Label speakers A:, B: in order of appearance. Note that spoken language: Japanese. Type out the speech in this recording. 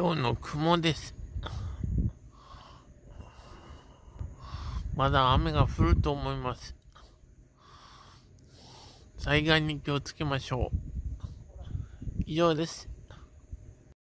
A: 今日の雲です。まだ雨が降ると思います。災害に気をつけましょう。以上です。